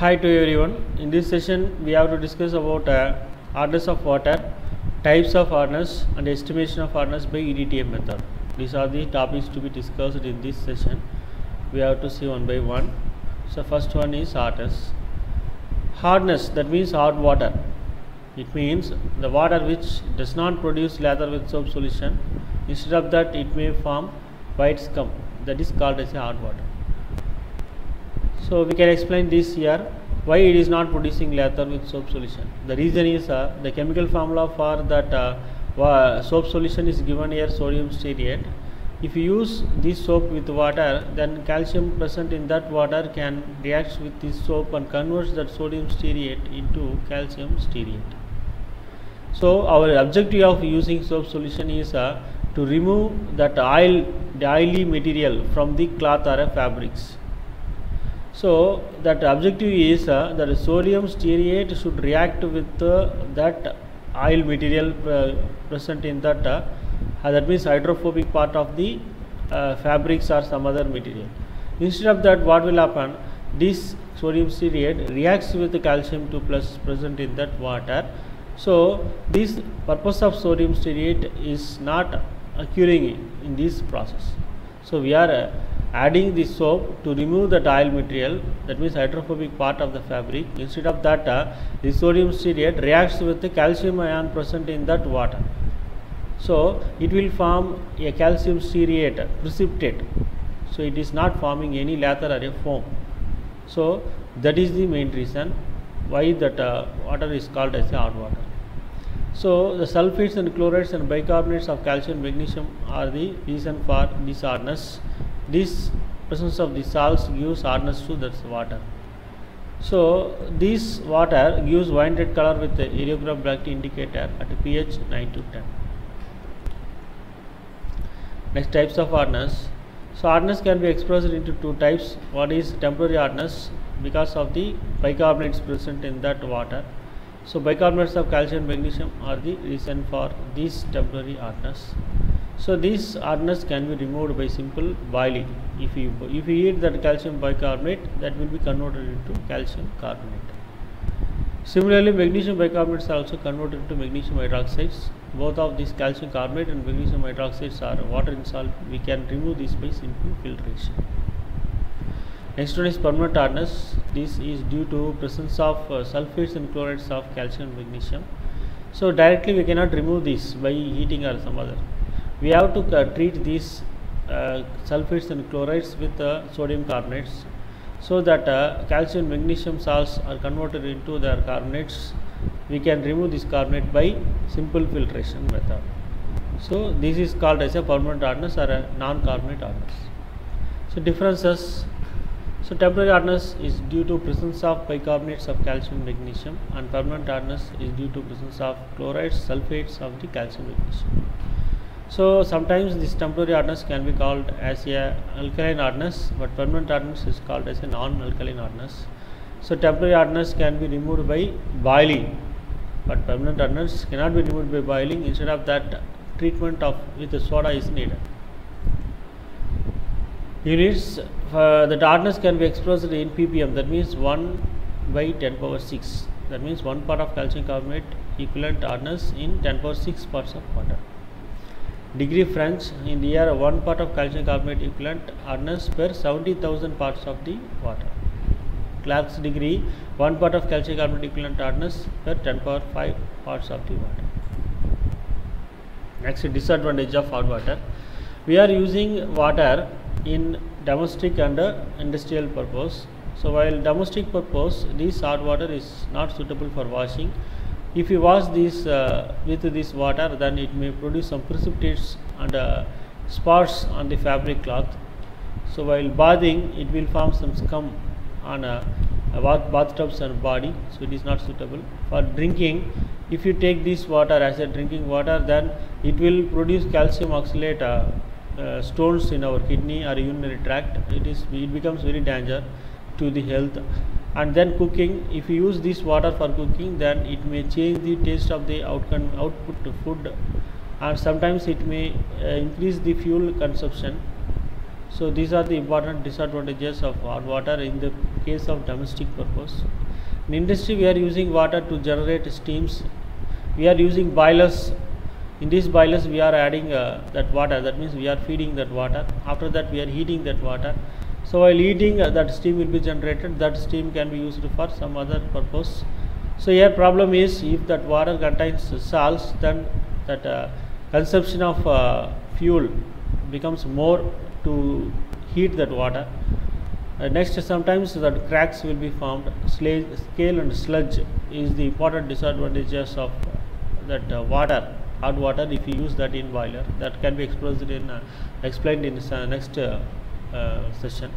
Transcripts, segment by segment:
Hi to everyone. In this session, we have to discuss about uh, hardness of water, types of hardness, and estimation of hardness by EDTA method. These are the topics to be discussed in this session. We have to see one by one. So, first one is hardness. Hardness that means hard water. It means the water which does not produce lather with soap solution. Instead of that, it may form white scum. That is called as hard water. So we can explain this here why it is not producing lather with soap solution. The reason is uh, the chemical formula for that uh, soap solution is given here sodium stearate. If you use this soap with water, then calcium present in that water can react with this soap and converts that sodium stearate into calcium stearate. So our objective of using soap solution is uh, to remove that oil, the oily material from the cloth or fabrics. So that objective is uh, that sodium stearate should react with uh, that oil material uh, present in that uh, uh, that means hydrophobic part of the fabrics or some other material. Instead of that, what will happen? This sodium stearate reacts with the calcium 2 plus present in that water. So this purpose of sodium stearate is not occurring in, in this process. So we are adding the soap to remove the oil material that means hydrophobic part of the fabric instead of that uh, the sodium stearate reacts with the calcium ion present in that water. So it will form a calcium stearate precipitate. So it is not forming any lather or a foam. So that is the main reason why that uh, water is called as hard water. So the sulfates and chlorides and bicarbonates of calcium magnesium are the reason for this hardness this presence of the salts gives hardness to that water. So this water gives wine red color with the eriochrome black indicator at pH 9 to 10. Next types of hardness. So hardness can be expressed into two types. One is temporary hardness because of the bicarbonates present in that water. So bicarbonates of calcium magnesium are the reason for this temporary hardness. So this hardness can be removed by simple boiling. If you if you heat that calcium bicarbonate, that will be converted into calcium carbonate. Similarly, magnesium bicarbonates are also converted to magnesium hydroxides. Both of these calcium carbonate and magnesium hydroxides are water insoluble. We can remove this by simple filtration. Next one is permanent hardness. This is due to presence of uh, sulfates and chlorides of calcium and magnesium. So directly we cannot remove this by heating or some other we have to uh, treat these uh, sulfates and chlorides with uh, sodium carbonates so that calcium magnesium salts are converted into their carbonates. We can remove this carbonate by simple filtration method. So this is called as a permanent hardness or a non-carbonate hardness so differences. So temporary hardness is due to presence of bicarbonates of calcium magnesium and permanent hardness is due to presence of chlorides sulfates of the calcium magnesium so sometimes this temporary hardness can be called as a alkaline hardness, but permanent hardness is called as a non-alkaline hardness. So temporary hardness can be removed by boiling, but permanent hardness cannot be removed by boiling. Instead of that, treatment of with soda is needed. Units uh, the hardness can be expressed in ppm. That means one by 10 power 6. That means one part of calcium carbonate equivalent hardness in 10 power 6 parts of water degree French in the air one part of calcium carbonate equivalent hardness per 70,000 parts of the water. Clark's degree one part of calcium carbonate equivalent hardness per 10 power 5 parts of the water. Next disadvantage of hard water. We are using water in domestic and industrial purpose. So while domestic purpose this hard water is not suitable for washing if you wash this uh, with this water then it may produce some precipitates and uh, spots on the fabric cloth. So while bathing it will form some scum on uh, bath bathtubs and body so it is not suitable. For drinking if you take this water as a drinking water then it will produce calcium oxalate stones in our kidney or urinary tract. It is it becomes very danger to the health and then cooking if you use this water for cooking then it may change the taste of the outcome output food and sometimes it may uh, increase the fuel consumption so these are the important disadvantages of water in the case of domestic purpose. In industry we are using water to generate steams. We are using boilers. In these boilers we are adding uh, that water. That means we are feeding that water. After that we are heating that water. So while heating uh, that steam will be generated. That steam can be used for some other purpose. So here problem is if that water contains salts then that uh, consumption of uh, fuel becomes more to heat that water. Uh, next sometimes that cracks will be formed. Scale and sludge is the important disadvantages of that uh, water hot water if you use that in boiler that can be in uh, explained in uh, next uh, session.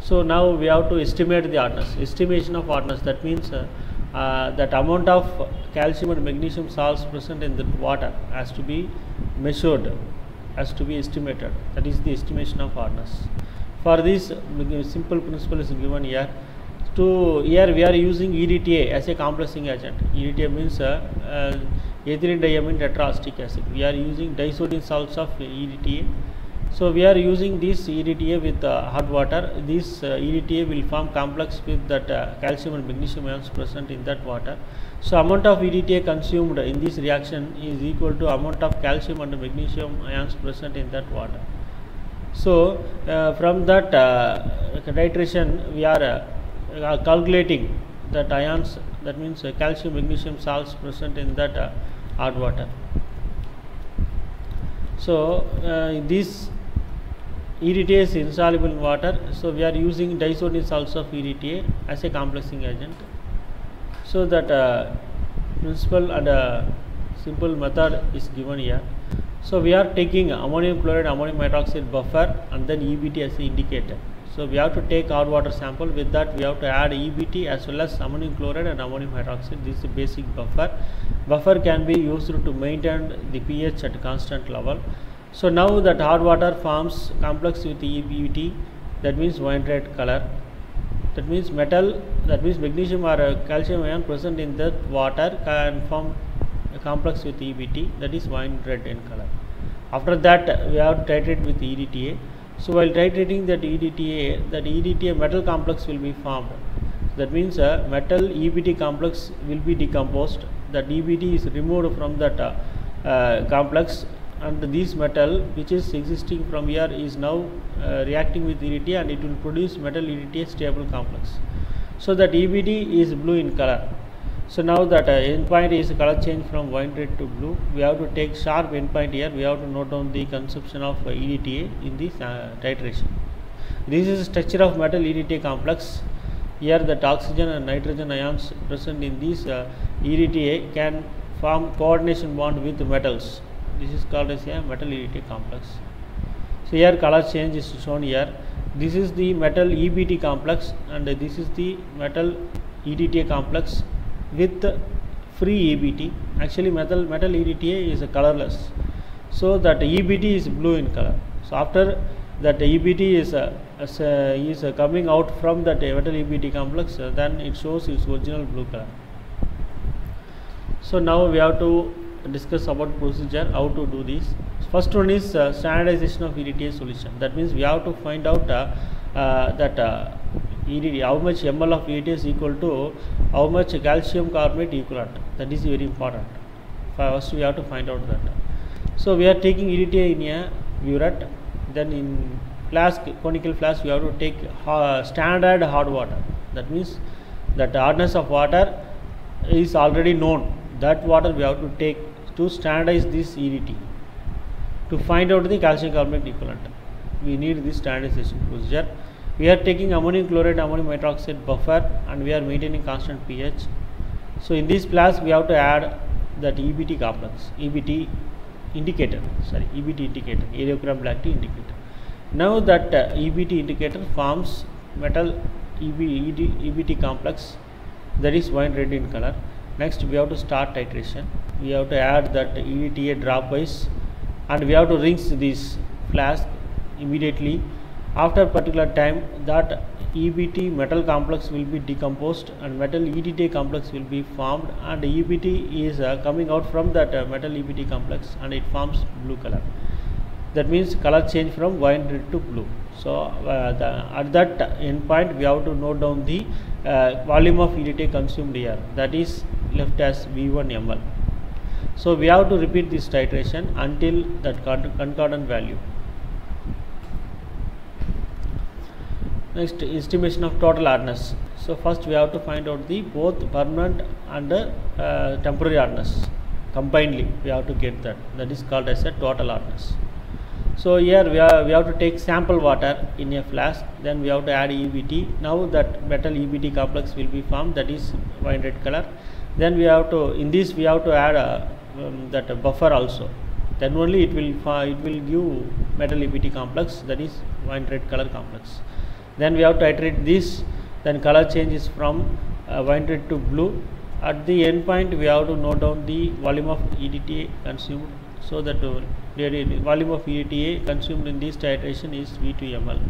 So now we have to estimate the hardness estimation of hardness that means uh, uh, that amount of calcium and magnesium salts present in the water has to be measured has to be estimated. That is the estimation of hardness for this simple principle is given here. To here we are using EDTA as a complexing agent. EDTA means uh, uh, ethylene diamine tetraacetic acid. We are using disodium salts of EDTA so we are using this EDTA with uh, hot water. This uh, EDTA will form complex with that uh, calcium and magnesium ions present in that water. So amount of EDTA consumed in this reaction is equal to amount of calcium and magnesium ions present in that water. So uh, from that uh, titration we are uh, calculating that ions that means calcium magnesium salts present in that hot water. So uh, this EDTA is insoluble in water. So we are using disodium salts of EDTA as a complexing agent. So that uh, principle and uh, simple method is given here. So we are taking ammonium chloride, ammonium hydroxide buffer and then EBT as an indicator. So we have to take hot water sample with that we have to add EBT as well as ammonium chloride and ammonium hydroxide. This is a basic buffer. Buffer can be used to maintain the pH at constant level. So now that hot water forms complex with EBT that means wine red color. That means metal that means magnesium or uh, calcium ion present in that water can form a complex with EBT that is wine red in color. After that we have titrate with EDTA. So while titrating that EDTA, that EDTA metal complex will be formed. That means a metal EBT complex will be decomposed. That EBT is removed from that uh, uh, complex and this metal which is existing from here is now uh, reacting with EDTA and it will produce metal EDTA stable complex. So that EBT is blue in color. So now that uh, endpoint is color change from wine red to blue, we have to take sharp endpoint here. We have to note down the consumption of uh, EDTA in this uh, titration. This is structure of metal EDTA complex. Here that oxygen and nitrogen ions present in this uh, EDTA can form coordination bond with metals. This is called as a metal EDTA complex. So here color change is shown here. This is the metal EBT complex and this is the metal EDTA complex with free EBT. Actually metal metal EDTA is colorless. So that EBT is blue in color. So after that EBT is uh, uh, is uh, coming out from that metal EBT complex, uh, then it shows its original blue color. So now we have to discuss about procedure how to do this. First one is uh, standardization of EDTA solution. That means we have to find out uh, uh, that uh, how much ml of EDTA is equal to how much calcium carbonate equivalent. That is very important. First we have to find out that. So we are taking EDTA in a burette. Then in flask, conical flask, we have to take uh, standard hard water. That means that hardness of water is already known. That water we have to take to standardize this EDT to find out the calcium carbonate equivalent. We need this standardization procedure. We are taking ammonium chloride, ammonium hydroxide buffer, and we are maintaining constant pH. So in this class, we have to add that EBT complex, EBT indicator, sorry, EBT indicator, eriochrome black T indicator. Now that uh, EBT indicator forms metal EB, ED, EBT complex that is wine red in color. Next, we have to start titration. We have to add that EDTA drop wise and we have to rinse this flask immediately. After particular time that EBT metal complex will be decomposed and metal EDTA complex will be formed and EBT is uh, coming out from that uh, metal EBT complex and it forms blue color. That means color change from wine red to blue. So uh, the, at that end point we have to note down the uh, volume of EDTA consumed here. That is left as V1 ml. So we have to repeat this titration until that concordant value. Next estimation of total hardness. So first we have to find out the both permanent and uh, temporary hardness combinedly. We have to get that. That is called as a total hardness. So here we, are, we have to take sample water in a flask. Then we have to add EBT. Now that metal EBT complex will be formed. That is wine red color. Then we have to in this we have to add a, um, that buffer also. Then only it will it will give metal EBT complex. That is wine red color complex then we have to iterate this then color changes from uh, red to blue at the end point we have to note down the volume of EDTA consumed so that uh, the volume of EDTA consumed in this titration is V2 ml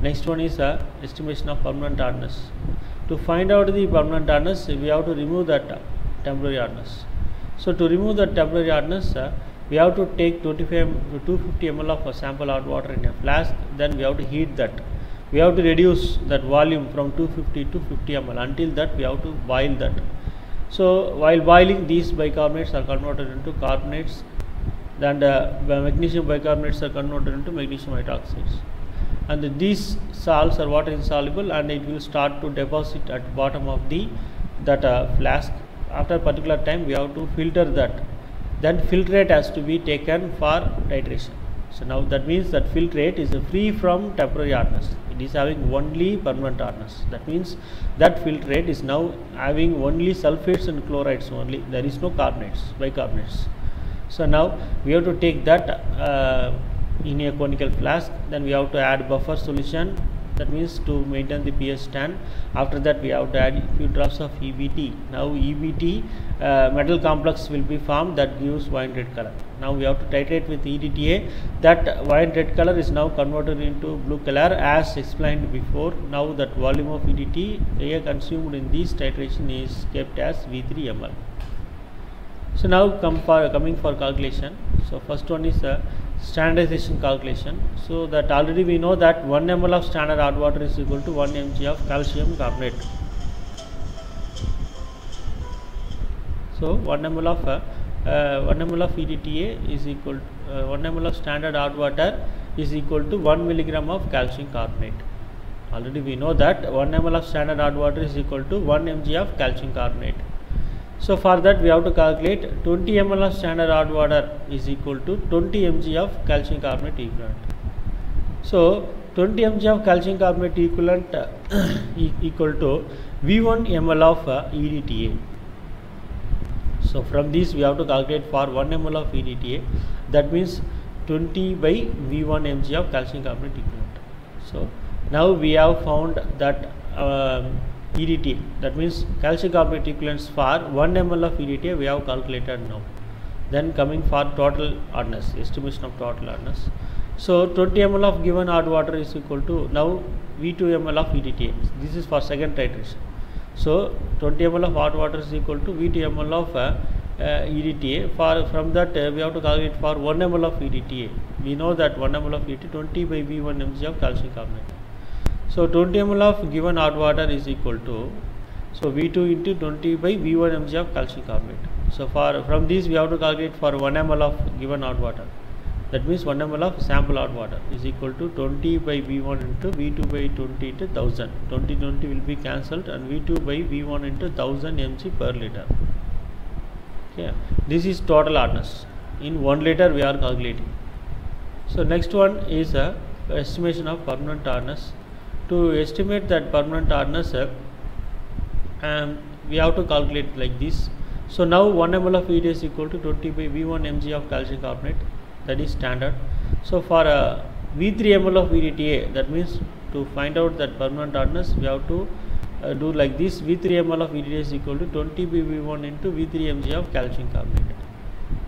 next one is uh, estimation of permanent hardness to find out the permanent hardness we have to remove that uh, temporary hardness so to remove the temporary hardness uh, we have to take 25 to 250 ml of sample hot water in a flask then we have to heat that. We have to reduce that volume from 250 to 50 ml. Until that we have to boil that. So while boiling these bicarbonates are converted into carbonates then uh, magnesium bicarbonates are converted into magnesium hydroxides. And these salts are water insoluble and it will start to deposit at bottom of the that uh, flask after particular time we have to filter that. Then filtrate has to be taken for titration. So now that means that filtrate is free from temporary hardness it is having only permanent hardness that means that filtrate is now having only sulfates and chlorides only. There is no carbonates bicarbonates. So now we have to take that uh, in a conical flask. Then we have to add buffer solution that means to maintain the pH 10 after that we have to add few drops of EBT now EBT uh, metal complex will be formed that gives wine red color. Now we have to titrate with EDTA that wine red color is now converted into blue color as explained before. Now that volume of EDT air consumed in this titration is kept as V3 ml so now come for coming for calculation. So first one is uh, standardization calculation. So that already we know that 1 ml of standard hot water is equal to 1 mg of calcium carbonate. So 1 ml of uh, uh, 1 ml of EDTA is equal to, uh, 1 ml of standard hot water is equal to 1 milligram of calcium carbonate. Already we know that 1 ml of standard hot water is equal to 1 mg of calcium carbonate so for that we have to calculate 20 ml of standard hot water is equal to 20 mg of calcium carbonate equivalent. So 20 mg of calcium carbonate equivalent uh, e- equal to V1 ml of uh, EDTA. So from this we have to calculate for 1 ml of EDTA that means 20 by V1 mg of calcium carbonate equivalent. So now we have found that um, EDTA that means calcium carbonate equivalents for 1 ml of EDTA we have calculated now. Then coming for total hardness estimation of total hardness. So 20 ml of given hard water is equal to now V2 ml of EDTA. This is for second titration. So 20 ml of hot water is equal to V2 ml of uh, uh, EDTA. For from that uh, we have to calculate for 1 ml of EDTA. We know that 1 ml of EDTA 20 by V1 mg of calcium carbonate. So 20 ml of given hot water is equal to so V2 into 20 by V1 mg of calcium carbonate. So for from this we have to calculate for 1 ml of given hot water. That means 1 ml of sample hot water is equal to 20 by V1 into V2 by 20 into 1000. 20 20 will be cancelled and V2 by V1 into 1000 mg per liter. Okay, this is total hardness. In 1 liter we are calculating. So next one is a estimation of permanent hardness. To estimate that permanent hardness, uh, um, we have to calculate like this. So now 1 ml of EDTA is equal to 20 by V1 mg of calcium carbonate. That is standard. So for uh, V3 ml of EDTA, that means to find out that permanent hardness, we have to uh, do like this. V3 ml of EDTA is equal to 20 by V1 into V3 mg of calcium carbonate.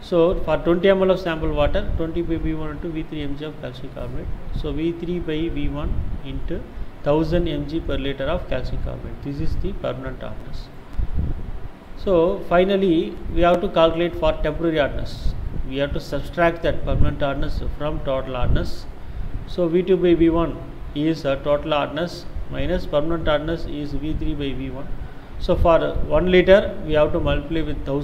So for 20 ml of sample water, 20 by V1 into V3 mg of calcium carbonate. So V3 by V1 into 1000 mg per liter of calcium carbonate. This is the permanent hardness. So finally, we have to calculate for temporary hardness. We have to subtract that permanent hardness from total hardness. So V2 by V1 is uh, total hardness minus permanent hardness is V3 by V1. So for 1 liter we have to multiply with 1000